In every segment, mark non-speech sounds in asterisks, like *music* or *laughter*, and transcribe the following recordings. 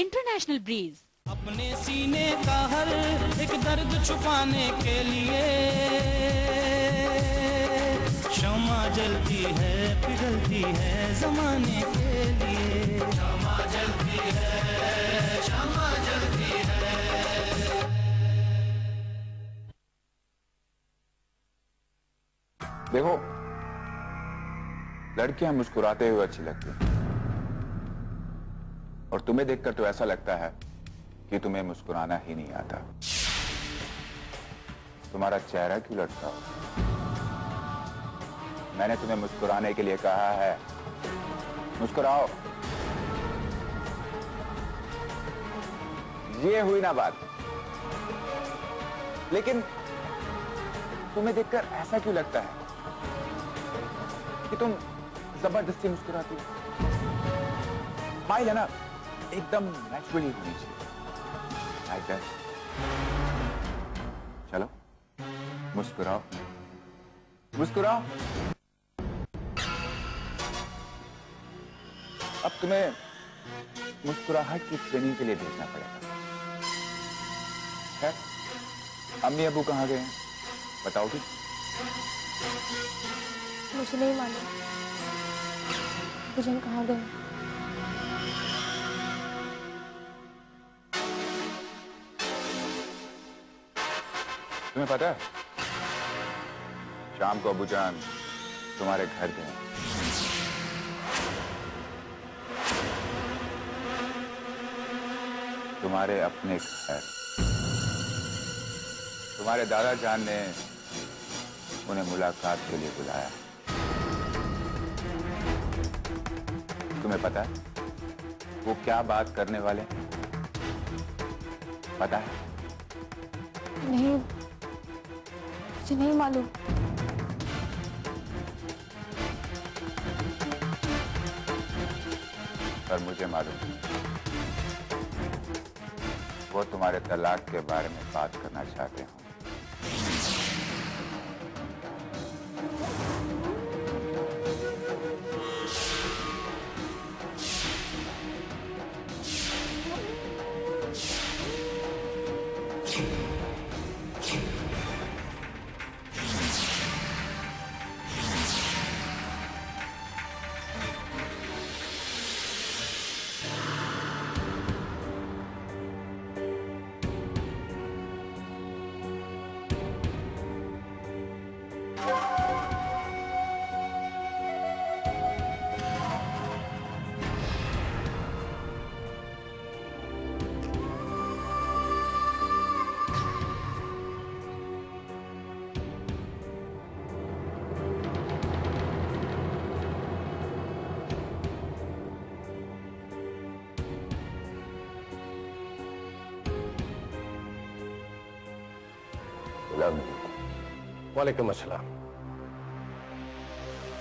International bridge अपने सीने का हर एक दर्द छुपाने के लिए। क्षमा जलती है पिघलती है जमाने के लिए। क्षमा जलती है क्षमा जलती है। देखो लड़कियाँ मुस्कुराते हुए अच्छी लगती हैं। और तुम्हें देखकर तो ऐसा लगता है कि तुम्हें मुस्कुराना ही नहीं आता। तुम्हारा चेहरा क्यों लटका हो? मैंने तुम्हें मुस्कुराने के लिए कहा है। मुस्कुराओ। ये हुई ना बात। लेकिन तुम्हें देखकर ऐसा क्यों लगता है कि तुम ज़बरदस्ती मुस्कुराती हो? स्माइल है ना? एकदम नेचुरली होनी चाहिए। चलो। मुस्कुराओ। मुस्कुराओ। अब तुम्हें मुस्कुराहट की ट्रेनिंग के लिए भेजना पड़ेगा। है अम्मी अबू कहाँ गए हैं? बताओगी? मुझे नहीं मालूम। भजन कहाँ गए तुम्हें पता है? शाम को अबू जान तुम्हारे घर गए। तुम्हारे अपने घर। तुम्हारे दादा जान ने उन्हें मुलाकात के लिए बुलाया। तुम्हें पता है? वो क्या बात करने वाले? पता है? नहीं मुझे नहीं मालूम। पर मुझे मालूम। वो तुम्हारे तलाक के बारे में बात करना चाहते हो। गुलाम वालेकुम अस्सलाम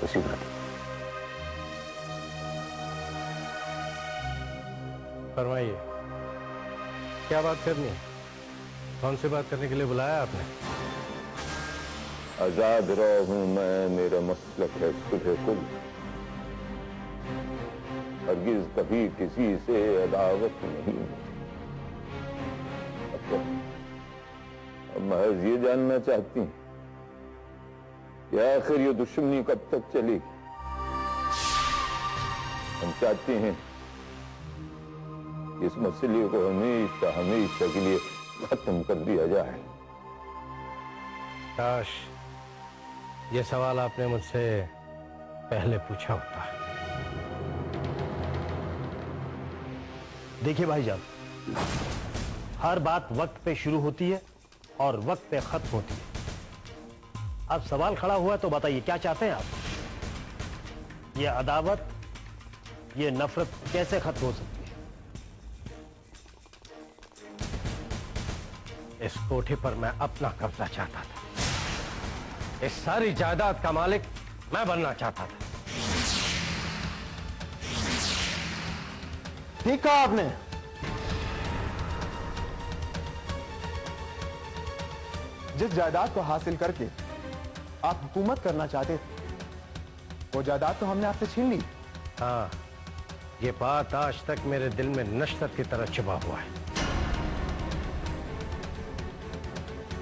तशरीफ़ रखें फरमाइए क्या बात करनी है कौन सी बात करने के लिए बुलाया आपने आज़ाद रहा हूँ मैं मेरा मसलक है सुबह कुल हरगिज कभी किसी से अदावत नहीं महज ये जानना चाहती हैं कि आखिर ये दुश्मनी कब तक चलेगी। हम चाहते हैं इस मसले को हमेशा हमेशा के लिए खत्म कर दिया जाए। काश ये सवाल आपने मुझसे पहले पूछा होता। है देखिए भाईजान, हर बात वक्त पे शुरू होती है। और वक्त पे खत्म होती है। अब सवाल खड़ा हुआ तो बताइए, क्या चाहते हैं आप? ये अदावत, ये नफरत कैसे खत्म हो सकती है? इस कोठे पर मैं अपना कब्जा चाहता था। इस सारी जायदाद का मालिक मैं बनना चाहता था। ठीक कहा आपने। जिस जायदाद को हासिल करके आप हुकूमत करना चाहते थे वो जायदाद तो हमने आपसे छीन ली। हाँ ये बात आज तक मेरे दिल में नश्तर की तरह छुपा हुआ है।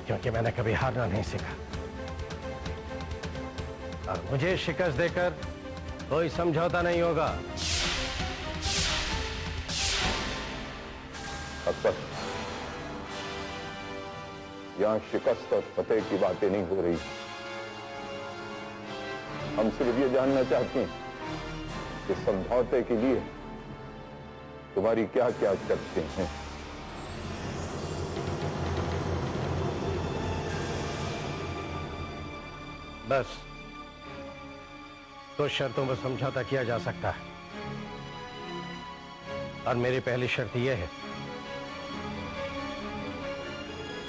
क्योंकि मैंने कभी हारना नहीं सीखा। और मुझे शिकस्त देकर कोई समझौता नहीं होगा। अकबर यहाँ शिकस्त और फतेह की बातें नहीं हो रही। हम सिर्फ़ ये जानना चाहते हैं कि समझौते के लिए तुम्हारी क्या क्या शर्तें हैं। बस, दो शर्तों पर समझौता किया जा सकता है। और मेरी पहली शर्त यह है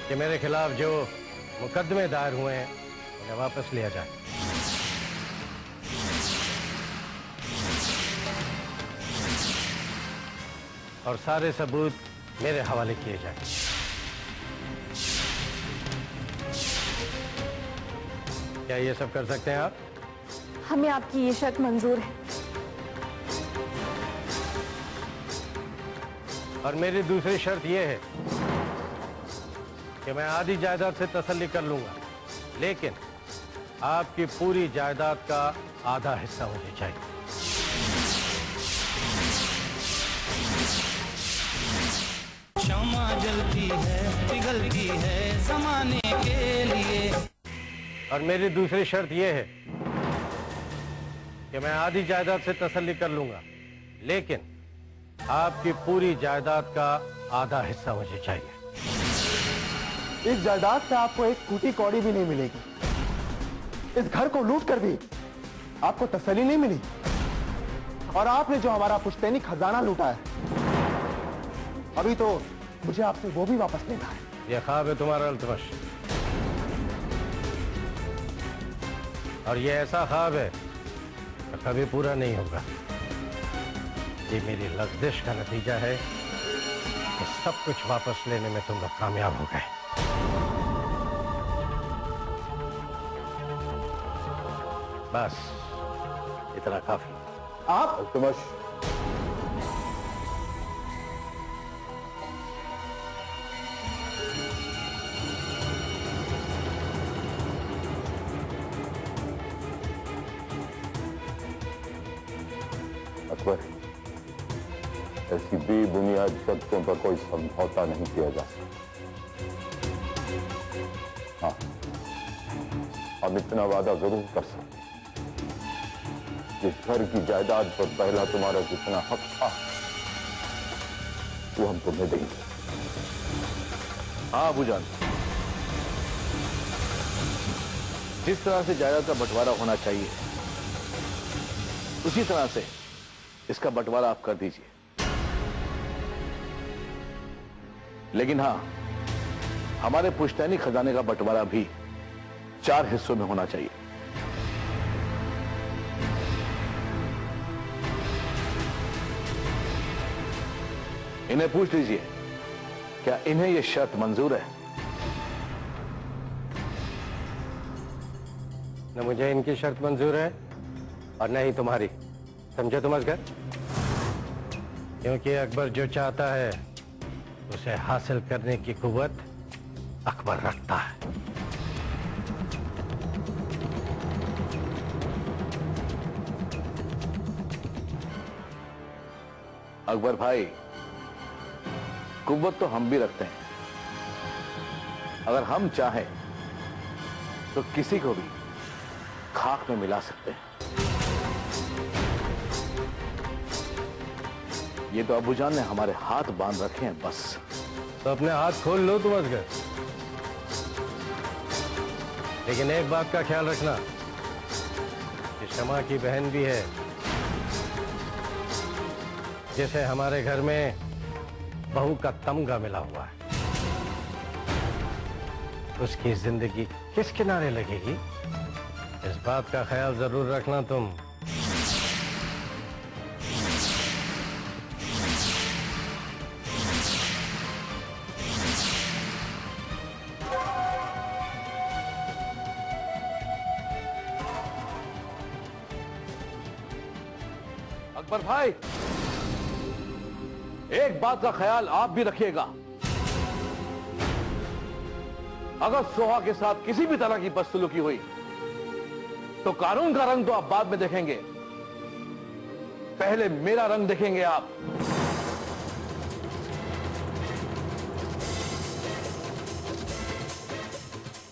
कि मेरे खिलाफ जो मुकदमे दायर हुए हैं उन्हें वापस लिया जाए। और सारे सबूत मेरे हवाले किए जाए। क्या ये सब कर सकते हैं आप? हमें आपकी ये शर्त मंजूर है। और मेरी दूसरी शर्त यह है कि मैं आधी जायदाद से तसल्ली कर लूँगा लेकिन आपकी पूरी जायदाद का आधा हिस्सा मुझे चाहिए। क्षमा जलती है पिघलती है जमाने के लिए। और मेरी दूसरी शर्त यह है कि मैं आधी जायदाद से तसल्ली कर लूँगा लेकिन आपकी पूरी जायदाद का आधा हिस्सा मुझे चाहिए। इस जायदाद से आपको एक फूटी कौड़ी भी नहीं मिलेगी। इस घर को लूट कर भी आपको तसली नहीं मिली। और आपने जो हमारा पुश्तैनी खजाना लूटा है, अभी तो मुझे आपसे वो भी वापस लेना है। यह ख्वाब है तुम्हारा अल्तमश। और यह ऐसा ख्वाब है कभी पूरा नहीं होगा। ये मेरी लफ्जिश का नतीजा है कि सब कुछ वापस लेने में तुम लोग कामयाब हो गए। बस इतना काफ़ी आप अल्तमश अकबर ऐसी बेबुनियाद शर्तों पर कोई समझौता नहीं किया जा सकता। हाँ। हम इतना वादा ज़रूर कर सकते। जिस घर की जायदाद पर पहला तुम्हारा जितना हक था, वो हम तुम्हें देंगे। हाँ अबू जान जिस तरह से जायदाद का बंटवारा होना चाहिए, उसी तरह से इसका बंटवारा आप कर दीजिए। लेकिन हाँ, हमारे पुश्तैनी खजाने का बंटवारा भी चार हिस्सों में होना चाहिए। इन्हें पूछ लीजिए। क्या इन्हें यह शर्त मंजूर है? न मुझे इनकी शर्त मंजूर है और न ही तुम्हारी। समझे तुम असगर? क्योंकि अकबर जो चाहता है उसे हासिल करने की कुवत अकबर रखता है। अकबर भाई कुव्वत तो हम भी रखते हैं। अगर हम चाहें तो किसी को भी खाक में मिला सकते हैं। ये तो अबूजान ने हमारे हाथ बाँध रखे हैं बस। तो अपने हाथ खोल लो, तुम असगर लेकिन एक बात का ख्याल रखना, कि शमा की बहन भी है। जैसे हमारे घर में बहू का तमगा मिला हुआ है। उसकी ज़िंदगी किस किनारे लगेगी? इस बात का ख्याल ज़रूर रखना तुम। बात का ख्याल आप भी रखिएगा। अगर सोहा के साथ किसी भी तरह की बदसलूकी हुई तो कानून का रंग तो आप बाद में देखेंगे। पहले मेरा रंग देखेंगे आप।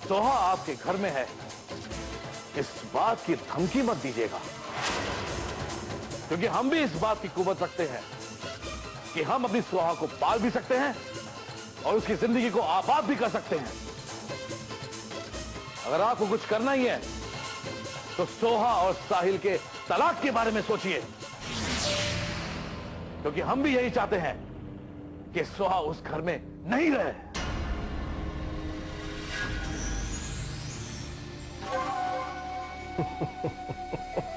सोहा आपके घर में है। इस बात की धमकी मत दीजिएगा, क्योंकि हम भी इस बात की कुवत रखते हैं। कि हम अपनी सोहा को पाल भी सकते हैं और उसकी ज़िंदगी को आबाद भी कर सकते हैं। अगर आपको कुछ करना ही है तो सोहा और साहिल के तलाक के बारे में सोचिए। क्योंकि हम भी यही चाहते हैं कि सोहा उस घर में नहीं रहे। *laughs*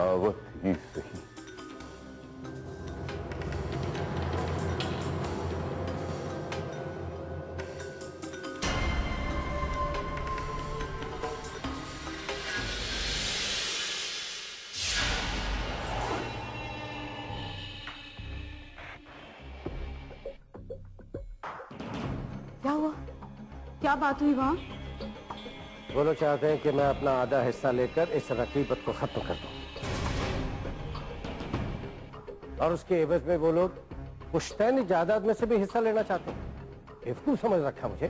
बगावत ही सही। क्या हुआ? क्या बात हुई वहाँ? वो लोग चाहते हैं कि मैं अपना आधा हिस्सा लेकर इस रकीबत को खत्म कर दूँ। और उसके एवज में वो लोग पुश्तैनी जायदाद में से भी हिस्सा लेना चाहते हैं। बेवकूफ़ समझ रखा मुझे।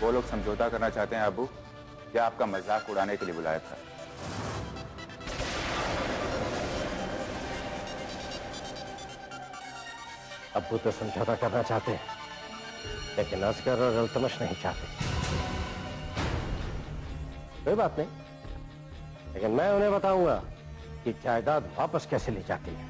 वो लोग समझौता करना चाहते हैं अबू या आपका मज़ाक उड़ाने के लिए बुलाया था? अबू तो समझौता करना चाहते हैं लेकिन असगर और अल्तमश नहीं चाहते। कोई बात नहीं लेकिन मैं उन्हें बताऊँगा कि जायदाद वापस कैसे ली जाती है?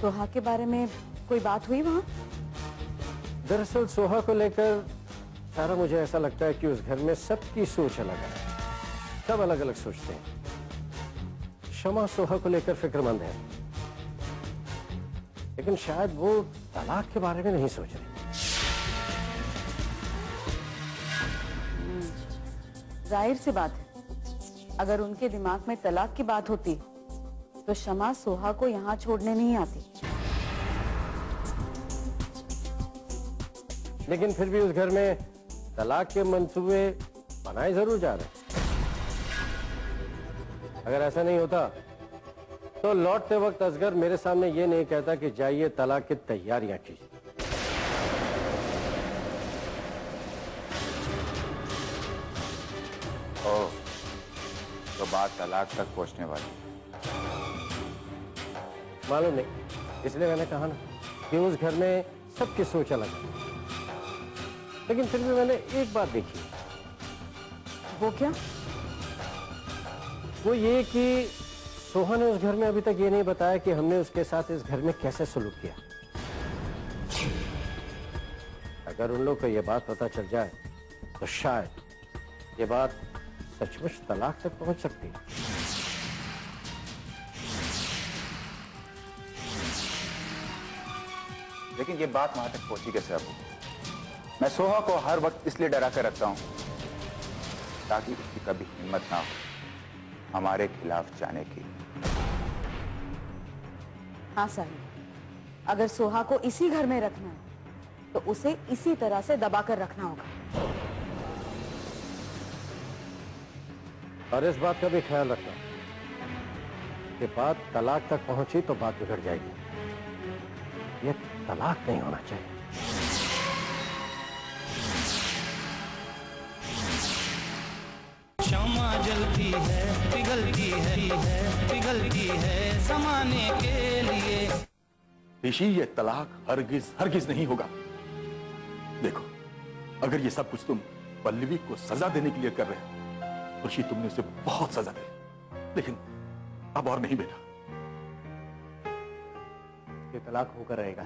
सोहा के बारे में कोई बात हुई वहाँ? दरअसल सोहा को लेकर सारा मुझे ऐसा लगता है कि उस घर में सबकी सोच अलग है। सब अलग अलग सोचते हैं। शमा सोहा को लेकर फिक्रमंद है। लेकिन शायद वो तलाक के बारे में नहीं सोच रही। ज़ाहिर सी बात है, अगर उनके दिमाग में तलाक की बात होती तो शमा सोहा को यहाँ छोड़ने नहीं आती। लेकिन फिर भी उस घर में तलाक के मंसूबे बनाए ज़रूर जा रहे अगर ऐसा नहीं होता तो लौटते वक्त असगर मेरे सामने ये नहीं कहता कि जाइए तलाक की तैयारियाँ कीजिए। तो तलाक तक पहुँचने वाली। मालूम नहीं। इसलिए मैंने कहा ना कि उस घर में सबकी सोच अलग है। लेकिन फिर भी मैंने एक बात देखी। वो क्या? वो ये कि सोहा ने उस घर में अभी तक ये नहीं बताया कि हमने उसके साथ इस घर में कैसे सलूक किया। अगर उन लोग को ये बात पता चल जाए तो शायद ये बात सचमुच तलाक तक पहुँच सकती है। लेकिन ये बात वहाँ तक पहुँची कैसे अबू? मैं सोहा को हर वक्त इसलिए डरा कर रखता हूँ ताकि उसकी कभी हिम्मत ना हो हमारे खिलाफ जाने की। हाँ साहिल अगर सोहा को इसी घर में रखना है तो उसे इसी तरह से दबा कर रखना होगा। और इस बात का भी ख्याल रखना कि बात तलाक तक पहुँची तो बात बिगड़ जाएगी। ये तलाक नहीं होना चाहिए। क्षमा जलती है पिघलती है, है पिघलती है समाने के लिए। ऋषि ये तलाक हरगिज हरगिज नहीं होगा। देखो अगर ये सब कुछ तुम पल्लवी को सजा देने के लिए कर रहे हो ऋषि तुमने उसे बहुत सजा दी। लेकिन अब और नहीं बेटा ये तलाक होकर रहेगा।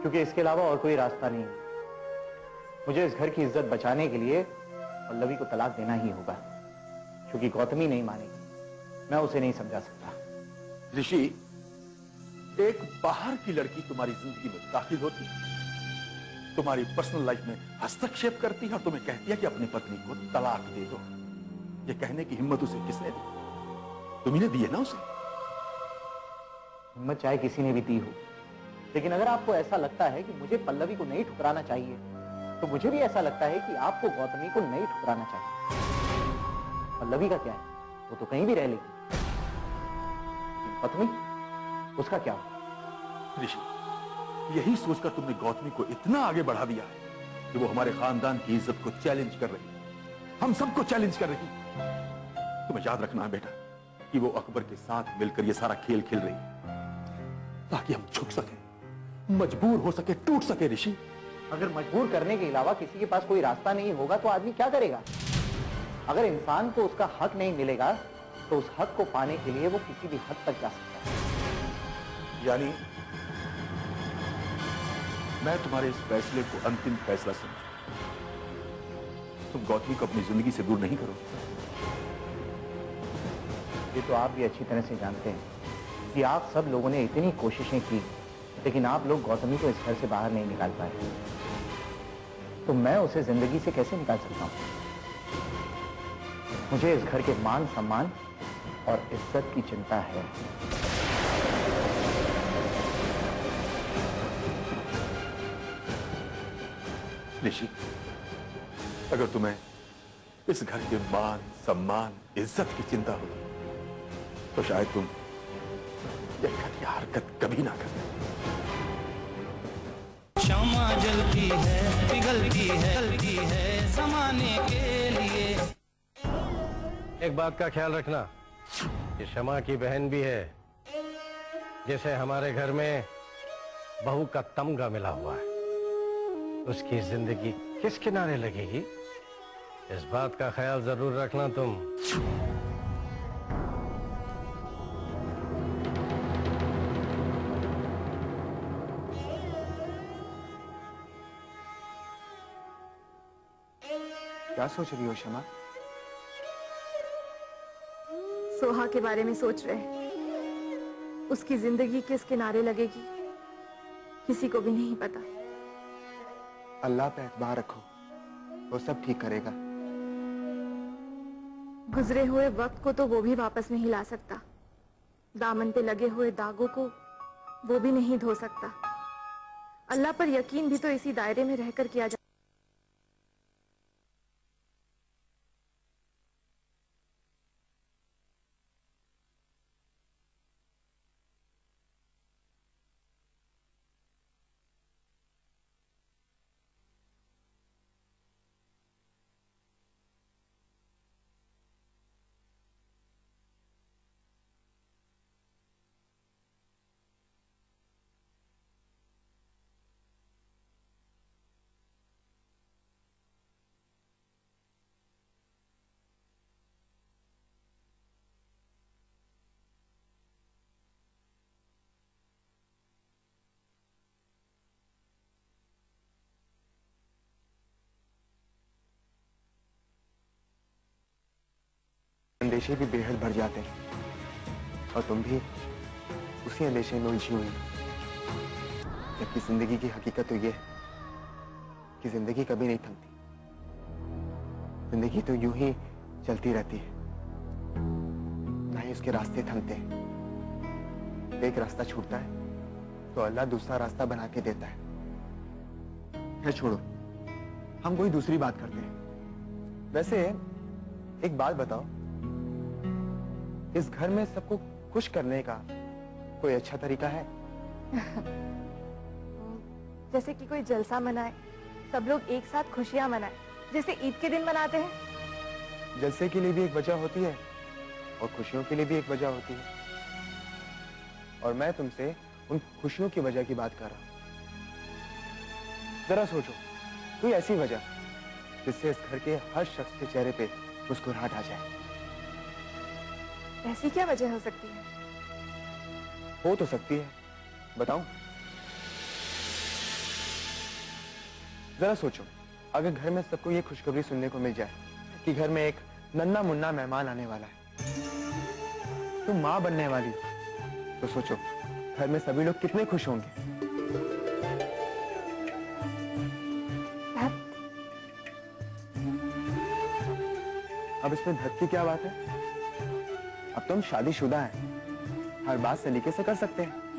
क्योंकि इसके अलावा और कोई रास्ता नहीं मुझे इस घर की इज़्ज़त बचाने के लिए पल्लवी को तलाक देना ही होगा। क्योंकि गौतमी नहीं मानेगी। मैं उसे नहीं समझा सकता। ऋषि एक बाहर की लड़की तुम्हारी ज़िंदगी में दाखिल होती तुम्हारी पर्सनल लाइफ में हस्तक्षेप करती है और तुम्हें कहती है कि अपनी पत्नी को तलाक दे दो। ये कहने की हिम्मत उसे किसने दी? तुम्ही ने दी है ना उसे? हिम्मत चाहे किसी ने भी दी हो। लेकिन अगर आपको ऐसा लगता है कि मुझे पल्लवी को नहीं ठुकराना चाहिए तो मुझे भी ऐसा लगता है कि आपको गौतमी को नहीं ठुकराना चाहिए। पल्लवी का क्या है? वो तो कहीं भी रह लेगी। पत्नी उसका क्या हो ऋषि यही सोचकर तुमने गौतमी को इतना आगे बढ़ा दिया है कि वो हमारे खानदान की इज़्ज़त को चैलेंज कर रही है। हम सबको चैलेंज कर रही है। तुम्हें याद रखना है बेटा कि वो अकबर के साथ मिलकर ये सारा खेल खेल रही है। ताकि हम झुक सके मजबूर हो सके टूट सके ऋषि। अगर मजबूर करने के अलावा किसी के पास कोई रास्ता नहीं होगा तो आदमी क्या करेगा? अगर इंसान को उसका हक नहीं मिलेगा तो उस हक को पाने के लिए वो किसी भी हद तक जा सकता है। यानी मैं तुम्हारे इस फैसले को अंतिम फैसला समझू। तुम गौतमी को अपनी ज़िंदगी से दूर नहीं करो। ये तो आप भी अच्छी तरह से जानते हैं कि आप सब लोगों ने इतनी कोशिशें की लेकिन आप लोग गौतमी को इस घर से बाहर नहीं निकाल पाए। तो मैं उसे ज़िंदगी से कैसे निकाल सकता हूँ? मुझे इस घर के मान सम्मान और इज़्ज़त की चिंता है। ऋषि अगर तुम्हें इस घर के मान सम्मान इज़्ज़त की चिंता होती तो शायद तुम यह घटिया हरकत कभी ना करते क्षमा जलती है पिघलती है जलती है जमाने के लिए। एक बात का ख्याल रखना ये शमा की बहन भी है जैसे हमारे घर में बहू का तमगा मिला हुआ है। उसकी ज़िंदगी किस किनारे लगेगी? इस बात का ख्याल ज़रूर रखना तुम। क्या सोच रही हो शमा सोहा के बारे में सोच रहे उसकी ज़िंदगी किस किनारे लगेगी किसी को भी नहीं पता। अल्लाह पे एतबार रखो वो सब ठीक करेगा। गुजरे हुए वक्त को तो वो भी वापस नहीं ला सकता। दामन पे लगे हुए दागों को वो भी नहीं धो सकता। अल्लाह पर यकीन भी तो इसी दायरे में रहकर किया जा अंदेशे भी बेहद भर जाते हैं। और तुम भी उसी अंदेशे में उलझी हुई। जबकि ज़िंदगी की हकीकत तो ये है कि ज़िंदगी कभी नहीं थमती। ज़िंदगी तो यूँ ही चलती रहती है। ना ही उसके रास्ते थमते एक रास्ता छूटता है तो अल्लाह दूसरा रास्ता बना के देता है। है छोड़ो, हम कोई दूसरी बात करते हैं। वैसे एक बात बताओ इस घर में सबको खुश करने का कोई अच्छा तरीका है? *laughs* जैसे कि कोई जलसा मनाए सब लोग एक साथ खुशियाँ मनाए जैसे ईद के दिन मनाते हैं। जलसे के लिए भी एक वजह होती है और खुशियों के लिए भी एक वजह होती है। और मैं तुमसे उन खुशियों की वजह की बात कर रहा हूँ। जरा सोचो कोई ऐसी वजह जिससे इस घर के हर शख्स के चेहरे पे मुस्कुराहट आ जाए? ऐसी क्या वजह हो सकती है? हो तो सकती है। बताऊँ? जरा सोचो अगर घर में सबको ये खुशखबरी सुनने को मिल जाए कि घर में एक नन्ना मुन्ना मेहमान आने वाला है तुम माँ बनने वाली तो सोचो घर में सभी लोग कितने खुश होंगे। अब इसमें धक की क्या बात है? अब तुम शादीशुदा है। हर बात सलीके से कर सकते हैं।